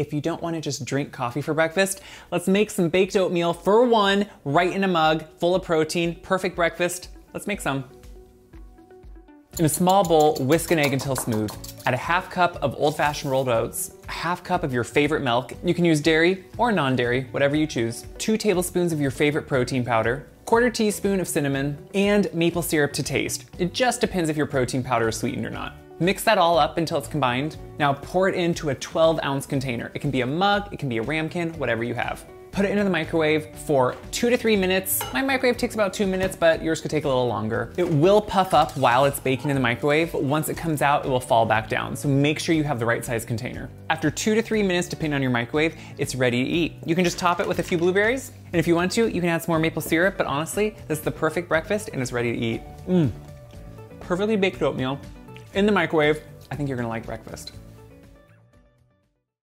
if you don't wanna just drink coffee for breakfast, let's make some baked oatmeal for one, right in a mug, full of protein, perfect breakfast. Let's make some. In a small bowl, whisk an egg until smooth. Add a half cup of old-fashioned rolled oats, a half cup of your favorite milk. You can use dairy or non-dairy, whatever you choose. Two tablespoons of your favorite protein powder, quarter teaspoon of cinnamon, and maple syrup to taste. It just depends if your protein powder is sweetened or not. Mix that all up until it's combined. Now pour it into a 12 ounce container. It can be a mug, it can be a ramekin, whatever you have. Put it into the microwave for two to three minutes. My microwave takes about two minutes, but yours could take a little longer. It will puff up while it's baking in the microwave. But once it comes out, it will fall back down. So make sure you have the right size container. After two to three minutes, depending on your microwave, it's ready to eat. You can just top it with a few blueberries. And if you want to, you can add some more maple syrup, but honestly, this is the perfect breakfast and it's ready to eat. Mmm, perfectly baked oatmeal in the microwave. I think you're gonna like breakfast.